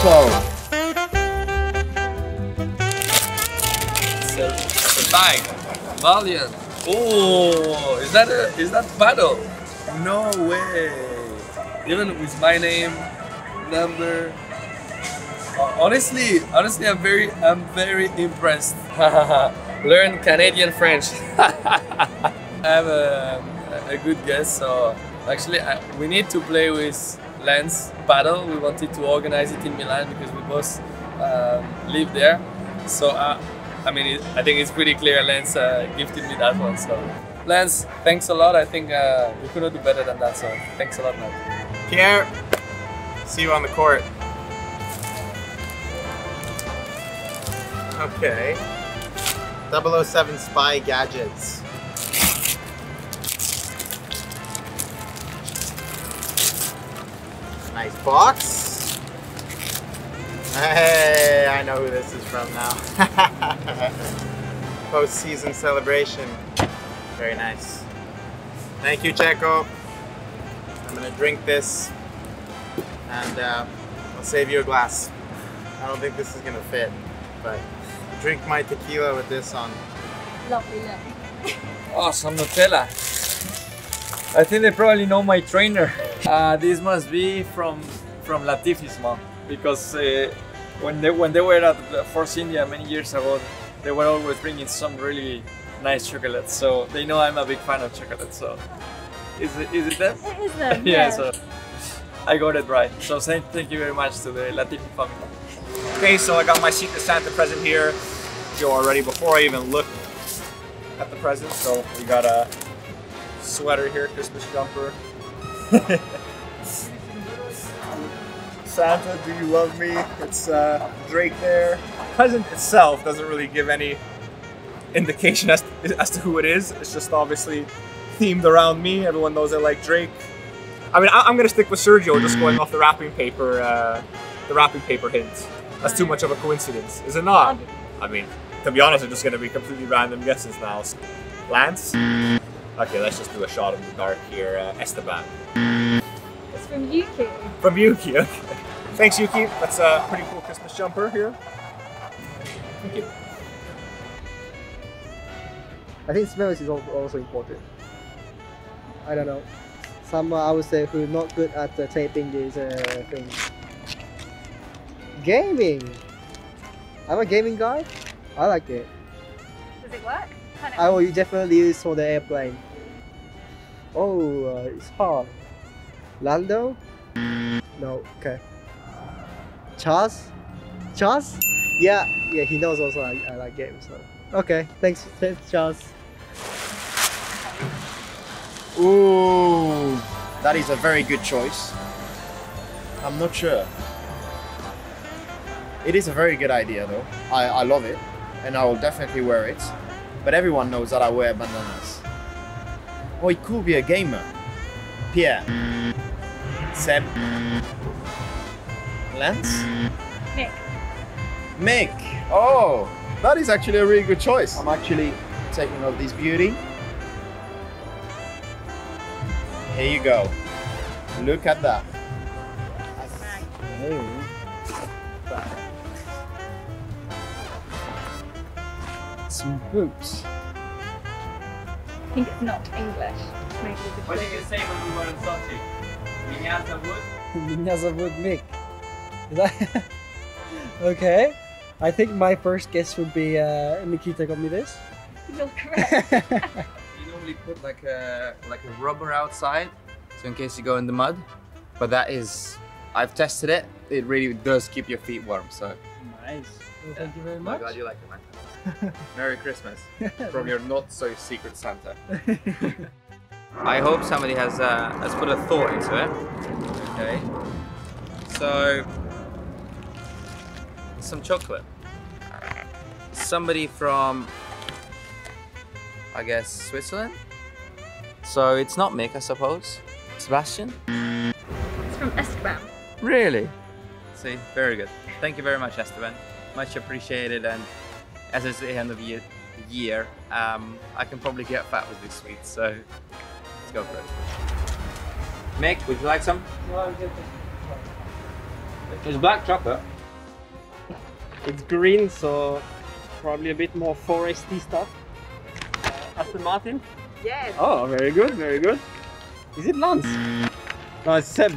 12. It's a, it's a bag. Valiant. Oh, is that a, is that battle? No way. Even with my name, number. Uh, Honestly, honestly, I'm very, I'm very impressed. Learn Canadian French. I have a, a good guess. So actually, I, we need to play with Lens Battle. We wanted to organize it in Milan because we both um, live there. So uh, I mean, it, I think it's pretty clear. Lens uh, gifted me that one. So Lens, thanks a lot. I think uh, we couldn't do better than that. So thanks a lot, man. Pierre, see you on the court. Okay. 007 Spy Gadgets. Nice box. Hey, I know who this is from now. Post-season celebration. Very nice. Thank you, Checo. I'm gonna drink this and uh, I'll save you a glass. I don't think this is gonna fit, but drink my tequila with this on. Lovely look. Oh, some Nutella. I think they probably know my trainer. Uh, this must be from from Latifi's mom because uh, when they when they were at Force India many years ago, they were always bringing some really nice chocolates. So they know I'm a big fan of chocolate. So is it is it them? It is them. yeah. yeah. So I got it right. So thank thank you very much to the Latifi family. Okay, so I got my Secret Santa present here. Yo, already before I even look at the present. So we got a sweater here, Christmas jumper. Santa, do you love me? It's uh, Drake there. Present itself doesn't really give any indication as to, as to who it is. It's just obviously themed around me. Everyone knows I like Drake. I mean, I, am gonna stick with Sergio, just going off the wrapping paper, uh, the wrapping paper hint. That's too much of a coincidence, is it not? I mean, to be honest, I'm just gonna be completely random guesses now. Lance? Okay, let's just do a shot in the dark here. Uh, Esteban. It's from Yuki. From Yuki, okay. Thanks, Yuki. That's a pretty cool Christmas jumper here. Thank you. I think smells is also important. I don't know. Some uh, I would say who not good at uh, taping these uh, things. Gaming. I'm a gaming guy. I like it. Does it work? I will definitely for the airplane. Oh, uh, it's hard. Lando? No. Okay. Charles? Charles? Yeah, yeah. He knows also I, I like games. So okay. Thanks, thanks, Charles. Ooh, that is a very good choice. I'm not sure. It is a very good idea though. I, I love it and I will definitely wear it. But everyone knows that I wear bandanas. Or it could be a gamer. Pierre. Seb. Lance? Nick. Mick. Oh, that is actually a really good choice. I'm actually taking off this beauty. Here you go. Look at that. Some boots. I think it's not English. Maybe we could What did clue. you say when we were in Sochi? Minyata wood? Меня зовут Mick. Is that okay? I think my first guess would be uh, Nikita got me this. You're correct. You normally put like a like a rubber outside, so in case you go in the mud. But that is, I've tested it. It really does keep your feet warm. So nice. Well, thank you very I'm much. glad you like it, man. Merry Christmas from your not so secret Santa. I hope somebody has uh, has put a thought into it. Okay. So some chocolate. Somebody from I guess Switzerland. So it's not Mick, I suppose. Sebastian? it's from Esteban. Really? See, very good. Thank you very much, Esteban. Much appreciated. And as it's the end of year, year um, I can probably get fat with these sweets. So let's go for it. Mick, would you like some? It's black chocolate. It's green, so probably a bit more foresty stuff. Uh, Aston Martin? Yes. Oh, very good, very good. Is it Lance? No, it's Seb.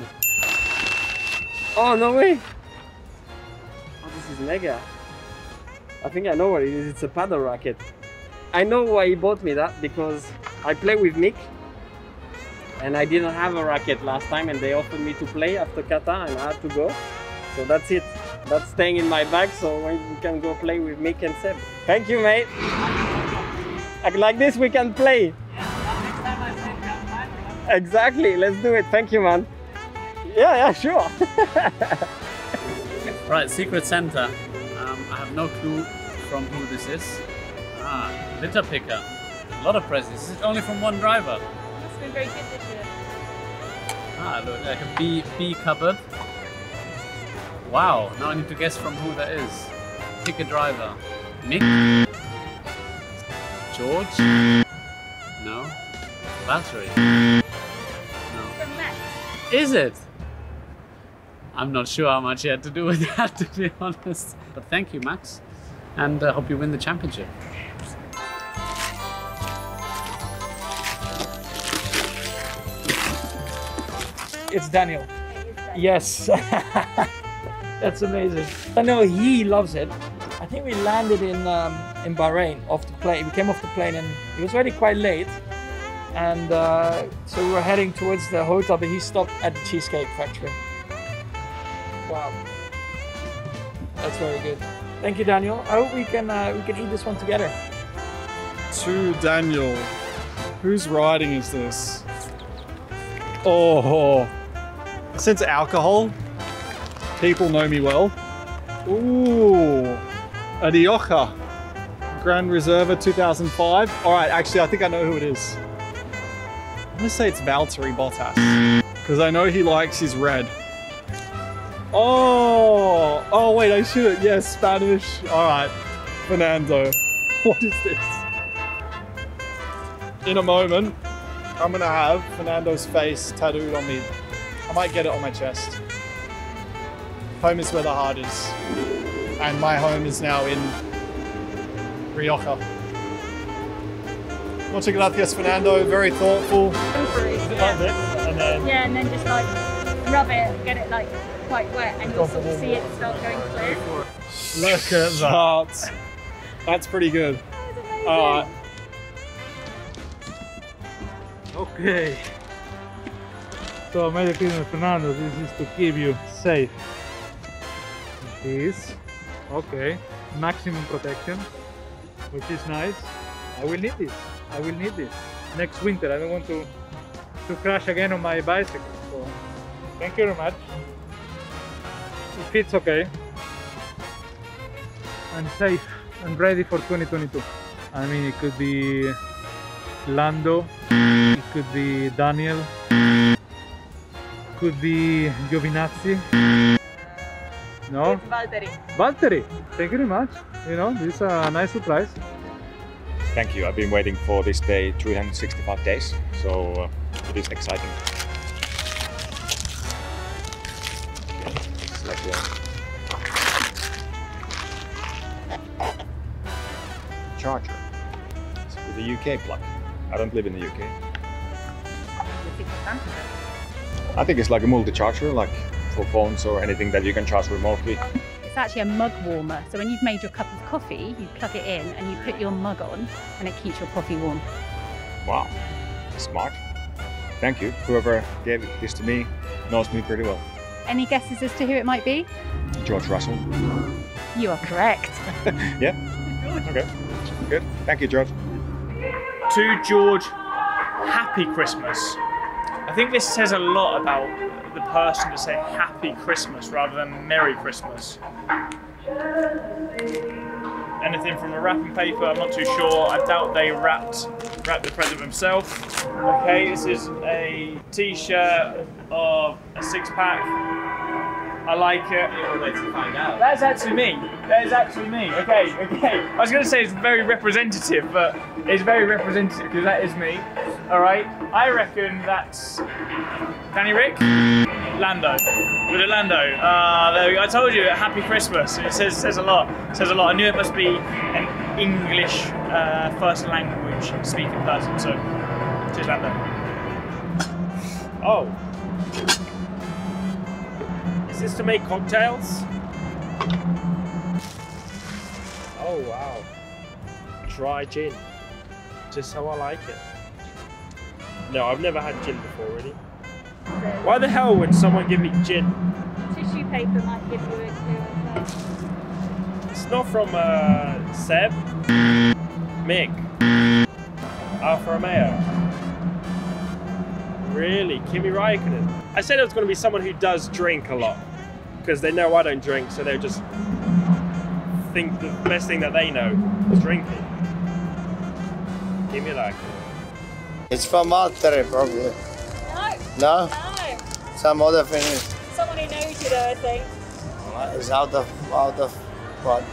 Oh, no way. Mega. I think I know what it is. It's a paddle racket. I know why he bought me that because I play with Mick and I didn't have a racket last time and they offered me to play after Qatar and I had to go. So that's it. That's staying in my bag so we can go play with Mick and Seb. Thank you, mate. Like this we can play. Exactly, let's do it. Thank you, man. Yeah, yeah, sure. Right, Secret Santa. Um, I have no clue from who this is. Ah, litter picker. A lot of presents. Is only from one driver. It's been very good this year. Ah, look, like a bee, bee cupboard. Wow, now I need to guess from who that is. Pick a driver. Mick? George? No. Battery? No. From Max. Is it? I'm not sure how much he had to do with that, to be honest. But thank you, Max. And I hope you win the championship. It's Daniel. Yes. That's amazing. I know he loves it. I think we landed in um, in Bahrain off the plane. We came off the plane and it was already quite late. And uh, so we were heading towards the hotel, but he stopped at the Cheesecake Factory. Wow. That's very good. Thank you, Daniel. I hope we can uh, we can eat this one together. To Daniel. Whose writing is this? Oh, since alcohol, people know me well. Ooh, a Rioja Grand Reserva 2005. All right, actually, I think I know who it is. I'm gonna say it's Valtteri Bottas because I know he likes his red. Oh, oh wait, I should. Yes, Spanish. All right, Fernando. What is this? in a moment, I'm gonna have Fernando's face tattooed on me. I might get it on my chest. Home is where the heart is. And my home is now in Rioja. Muchas gracias, Fernando. Very thoughtful. Love it. And then Yeah, and then just like rub it, get it like quite wet, and you'll sort of see it start going through. look at that. That's pretty good. Alright. Uh, okay. So Merry Christmas Fernando, this is to keep you safe. This. Okay. Maximum protection, which is nice. I will need this. I will need this. Next winter I don't want to to crash again on my bicycle. So thank you very much. It fits okay. I'm safe and ready for 2022. I mean it could be Lando, it could be Daniel, could be Giovinazzi. No? Valtteri. Valtteri! Thank you very much. You know, this is a nice surprise. Thank you. I've been waiting for this day 365 days, so uh, it is exciting. UK plug. I don't live in the UK. I think it's like a multi-charger, like for phones or anything that you can charge remotely. It's actually a mug warmer. So when you've made your cup of coffee, you plug it in and you put your mug on and it keeps your coffee warm. Wow, smart. Thank you. Whoever gave this to me knows me pretty well. Any guesses as to who it might be? George Russell. You are correct. yeah? Okay. Good. Thank you, George. To George, happy Christmas. I think this says a lot about the person to say happy Christmas rather than Merry Christmas. Anything from a wrapping paper, I'm not too sure. I doubt they wrapped wrapped the present themselves. Okay, this is a t-shirt of a six-pack. I like it. That's actually me. That is actually me. Okay, okay. I was going to say it's very representative, but it's very representative because that is me. All right, I reckon that's Danny Ric, Lando. With a Lando. Uh, there we go. I told you, Happy Christmas. It says says a lot. It says a lot. I knew it must be an English uh, first language speaking person. So, cheers, Lando. Oh. Is to make cocktails? Oh wow. Dry gin. Just how I like it. No, I've never had gin before, really. Why the hell would someone give me gin? Tissue paper might give you as well. It's not from uh, Seb, Mick, Alfa Romeo. Really? Kimi Raikkonen? I said it was going to be someone who does drink a lot. Because they know I don't drink, so they'll just think the best thing that they know is drinking. Kimi Raikkonen. It's from Valtteri, probably. No. No? No. Some other thing. Someone who knows you though, I think. It's out of, out of, what?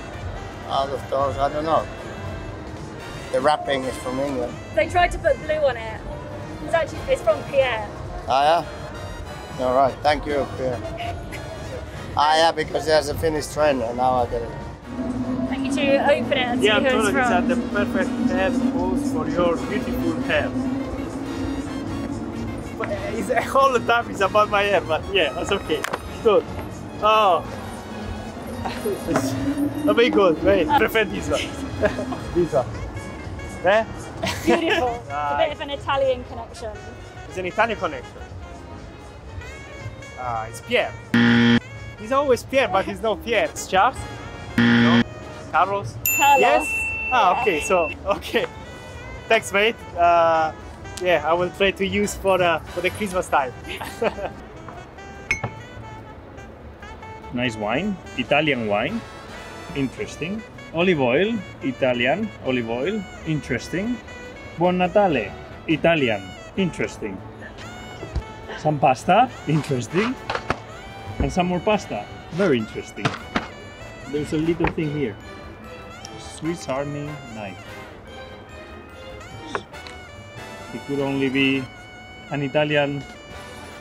Out of doors, I don't know. The wrapping is from England. They tried to put blue on it. It's actually it's from Pierre. Ah, yeah? All right, thank you, Pierre. Ah, yeah, because there's a Finnish and now I get it. And you to open it and Yeah, see who it's totally. It's from. at the perfect hair pose for your beautiful hair. But, uh, It's all the time it's about my hair, but yeah, that's okay. Good. Oh. oh, very good. Wait, prefer this one. this one. Eh? Beautiful. It's a Ah, bit of an Italian connection. It's an Italian connection. Ah, it's Pierre. He's always Pierre, but he's not Pierre. It's Charles. No. Carlos. Carlos. Yes. Ah, okay. So, okay. Thanks, mate. Uh, yeah, I will try to use for uh, for the Christmas time. Nice wine, Italian wine, interesting. Olive oil, Italian olive oil, interesting. Buon Natale, Italian, interesting. Some pasta, interesting. And some more pasta, very interesting. There's a little thing here. Swiss Army knife. It could only be an Italian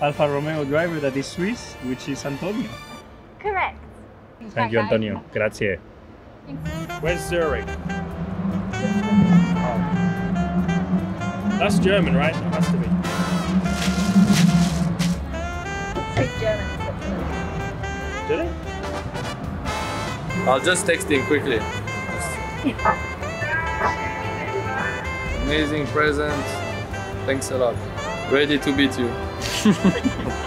Alfa Romeo driver that is Swiss, which is Antonio. Correct. Thank you, Antonio. Grazie. Where's Zurich? Oh. That's German, right? It has to be. Did it? I'll just text him quickly. Amazing present. Thanks a lot. Ready to beat you.